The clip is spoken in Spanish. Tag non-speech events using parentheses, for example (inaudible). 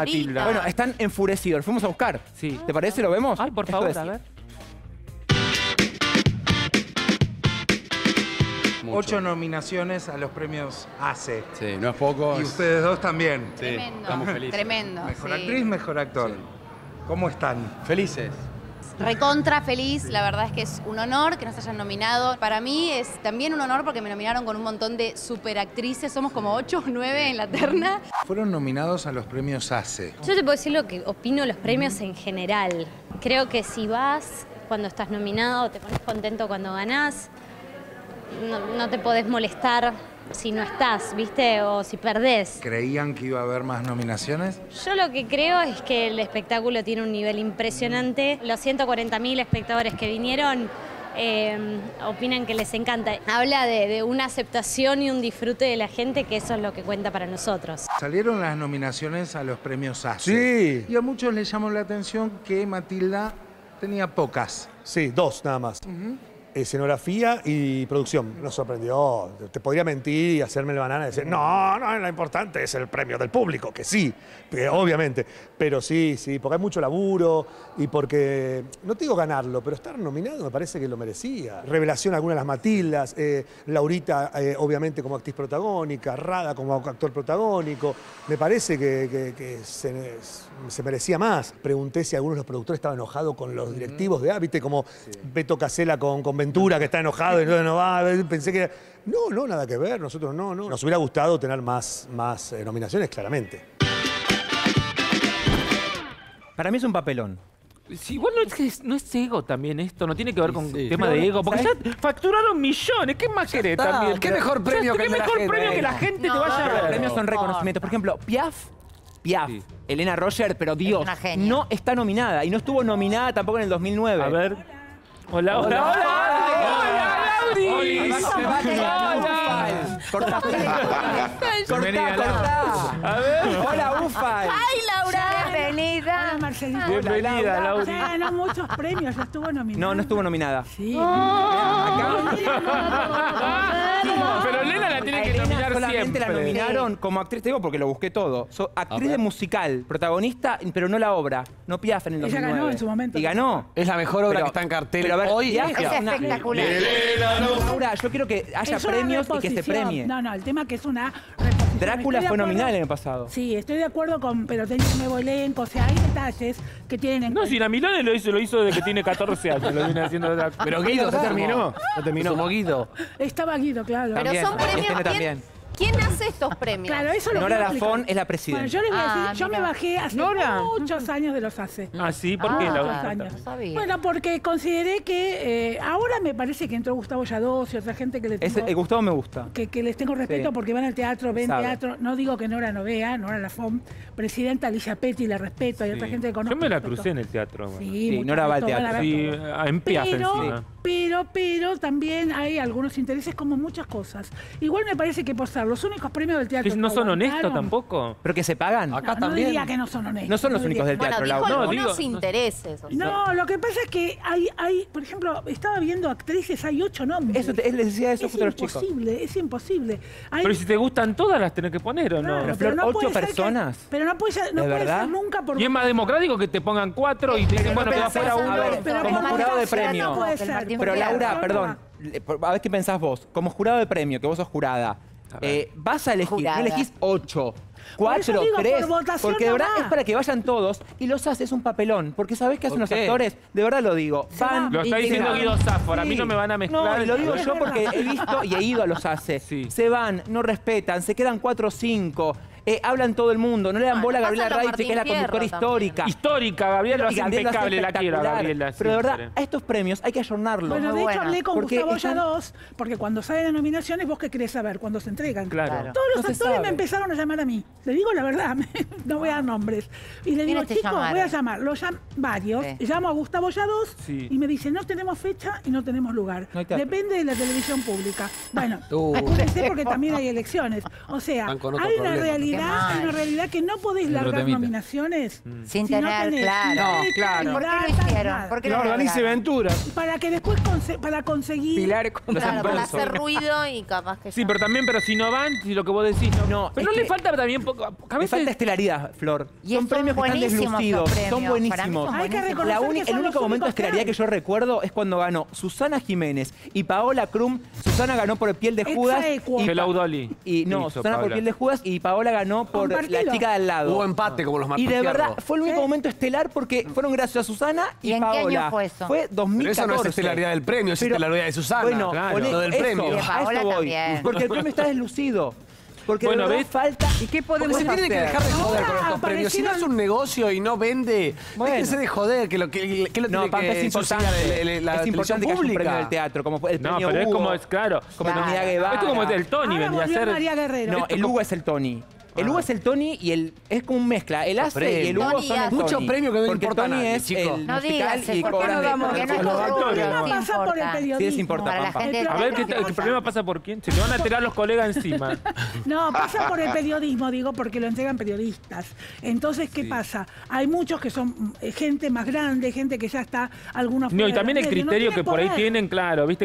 Matilda. Bueno, están enfurecidos. Fuimos a buscar. Sí. ¿Te parece? ¿Lo vemos? Ay, por Esto favor, es- a ver. Nominaciones a los premios ACE. Sí, no es poco. Y es- ustedes dos también. Sí, Tremendo. estamos felices. Tremendo. Mejor sí. actriz, mejor actor. Sí. ¿Cómo están? Felices. Recontra feliz, la verdad es que es un honor que nos hayan nominado. Para mí es también un honor porque me nominaron con un montón de superactrices, somos como 8 o 9 en la terna. Fueron nominados a los premios ACE. Yo te puedo decir lo que opino los premios en general. Creo que si vas cuando estás nominado, te pones contento cuando ganás, no, no te podés molestar si no estás, ¿viste? O si perdés. ¿Creían que iba a haber más nominaciones? Yo lo que creo es que el espectáculo tiene un nivel impresionante. Los 140.000 espectadores que vinieron eh, opinan que les encanta. Habla de, de una aceptación y un disfrute de la gente, que eso es lo que cuenta para nosotros. Salieron las nominaciones a los premios ACE. Sí. Y a muchos les llamó la atención que Matilda tenía pocas. Sí, dos nada más. Escenografía y producción. Nos sorprendió. Te podría mentir y hacerme el banana y decir, no, no, lo importante es el premio del público, que sí, que obviamente. Pero sí, sí, porque hay mucho laburo y porque, no te digo ganarlo, pero estar nominado me parece que lo merecía. Revelación alguna de las Matildas, eh, Laurita eh, obviamente como actriz protagónica, Rada como actor protagónico. Me parece que, que- que se, se merecía más. Pregunté si algunos de los productores estaban enojados con los directivos de Hábite, como Beto Casela con, con Ventura, que está enojado y entonces no va. Pensé que era- No, no, nada que ver. Nosotros no, no. Nos hubiera gustado tener más, más eh, nominaciones, claramente. Para mí es un papelón. Sí, igual no es, no es ego también esto, no tiene que ver con sí. tema Pero, de ego, porque ¿sabes? ya facturaron millones, ¿qué más querés está, también? ¿qué mejor premio que ¿Qué el de la mejor gente? premio que la gente No, te vaya a ver? Los premios son reconocimientos. Por ejemplo, Piaf, Piaf, Sí. Elena Roger, pero Dios, no está nominada. Y no estuvo nominada tampoco en el 2009. A ver. Hola, hola, hola. Hola, Lauri. Hola, Cortá, cortá, cortá. A ver. Hola, Ufal. ¡Ay! Bienvenida. Hola, Marcelita. Bienvenida, Lauri. Ya ganó muchos premios, ya estuvo nominada. No, no estuvo nominada. Sí. Pero Elena la tiene que Elena nominar solamente siempre. la nominaron como actriz, te digo porque lo busqué todo. So- actriz de musical, protagonista, pero no la obra. No Piaf en el Ella 2009. ganó en su momento. Y ganó. Es la mejor obra Pero- que está en cartel pero a ver, hoy. Piaf Es es una- espectacular. Laura, yo quiero que haya Es premios y que se premie. No, no, el tema que es una. Drácula fue nominada el año pasado. Sí, estoy de acuerdo con, pero tiene un nuevo elenco, o sea, hay detalles que tienen en No, si la Milone lo hizo, lo hizo desde que tiene 14 años, lo viene haciendo Pero Guido se terminó. No terminó. Como Guido. Estaba Guido, claro. Pero También, son premios. este ¿quién, también. Quién hace estos premios? Claro, eso lo Nora quiero explicar. Lafón es la Bueno, presidenta. yo les voy a decir, Ah, yo me mira. bajé hace Nora. muchos años de los hace. Ah, sí, ¿por qué? Ah, la Muchos otra? años. no sabía. Bueno, porque consideré que eh, ahora me parece que entró Gustavo Yadós y otra gente que le tengo, el Gustavo me gusta. que, que les tengo respeto Sí. porque van al teatro, ven Sabe. teatro. No digo que Nora no vea, Nora Lafón, presidenta Alicia Petty, la respeto, hay otra Sí. gente que conozco. Yo me la respeto. crucé en el teatro. bueno. Sí, Sí, mucho Nora va al gusto, teatro. Sí, en Piaf pero, encima. Pero, pero también hay algunos intereses como muchas cosas. Igual me parece que por ser los únicos premios del teatro. Que no son honestos tampoco. Pero que se pagan. Acá no, también. No diría que no son honestos. No son los únicos del Bueno, teatro, dijo Laura. No, algunos digo- intereses. o sea. No, lo que pasa es que hay, hay, por ejemplo, estaba viendo actrices, hay ocho nombres. Eso te- les decía eso es justo a los chicos. imposible, es imposible. Hay- Pero si te gustan todas, las tenés que poner o no. Claro, no ocho que- personas. pero no puede ser, no ¿De puede ser nunca por Y es más democrático que te pongan cuatro y te dicen, bueno, queda pensás, fuera a uno. Pero como por jurado de premio. No puede ser. Pero. Laura, No, perdón, a ver qué pensás vos. Como jurado de premio, que vos sos jurada, eh, vas a elegir, Jurada. no elegís ocho, cuatro, digo, tres, porque de verdad es para que vayan todos y los haces un papelón, porque sabés que hacen ¿Por los actores, de verdad lo digo, van Lo está y diciendo Guido. Zaffor, a mí no me van a mezclar. No, y lo digo yo porque he visto y he ido a los hace. Sí. Se van, no respetan, se quedan cuatro o cinco, eh, hablan todo el mundo, no le dan Ah, bola a Gabriela Raiche, que es la conductora Fierro histórica. Histórica, Gabriela lo hace impecable, la quiero. Gabriela. Pero de verdad, a estos premios hay que ayornarlos. Bueno, de hecho buena. hablé con Gustavo están- Yadós, porque cuando salen las nominaciones, vos qué querés saber cuando se entregan. Claro. Claro. Todos los actores me empezaron a llamar a mí. Le digo la verdad, (laughs) no voy a dar nombres. Y le digo, ¿Quiénes te chicos, voy a llamar. Lo llam varios. Sí. Llamo a Gustavo Yadós Sí. y me dice, no tenemos fecha y no tenemos lugar. No hay teatro. Depende de la televisión pública. Bueno, (laughs) Uh. porque también hay elecciones. O sea, hay una realidad realidad, una realidad que no podés largar nominaciones Sin si no tener tenés claro. No, claro. ¿Por qué lo hicieron? nada. ¿Por qué Que lo lo organice? Ventura. Para que después conse- para conseguir Pilar Claro, para hacer ruido y capaz que Sí, ya- pero también, pero si no van, si lo que vos decís no. No, pero no le falta también poco. A Me veces falta estelaridad, Flor. Y son son premios que están deslucidos. Son buenísimos. Hay que buenísimos. reconocer La que uni- son el único momento de estelaridad que yo recuerdo es cuando ganó Susana Jiménez y Paola Krum. Susana ganó por piel de Judas. Y Y no, Susana por Paola. piel de Judas y Paola ganó por Compartilo. la chica de al lado. Hubo empate como los y de verdad fue el único Sí. momento estelar porque fueron gracias a Susana y, ¿Y en qué Paola. año fue eso? Fue 2014. Pero eso no es estelaridad del premio, es Pero- estelaridad de Susana. Bueno, claro. lo del eso, premio. De a eso voy. también. Porque el premio está deslucido. Porque Bueno, de verdad ¿ves? falta. ¿Y qué Porque podemos se tiene que hacer? dejar de joder con Ahora estos premios. Si no es un negocio y no vende, Bueno. déjese de joder, que lo que, que lo No, tiene Pampa que es importante. el- el- la es televisión importante que haya un premio pública. del teatro, como el No, premio pero es como es claro. como Claro. Comunidad Guevara. Esto como el Tony vendría a ser. María Guerrero. No, el Hugo es el Tony. El Hugo es el Tony y el es como un mezcla. El Ace y el premios. Hugo Tony son el. Muchos premios que no Porque importan a Tony nadie, es chicos. el No musical digas, y ¿por qué no de- damos- de- que no es ¿Qué pasa por el importa? periodismo. Sí les importa, Para la gente El A ver, ¿qué? ¿el problema pasa por quién? Se te van a tirar los colegas encima. (laughs) No, pasa por el periodismo, digo, porque lo entregan periodistas. Entonces, ¿qué pasa? Hay muchos que son eh, gente más grande, gente que ya está, algunos No, y también el criterio que por ahí tienen, claro, viste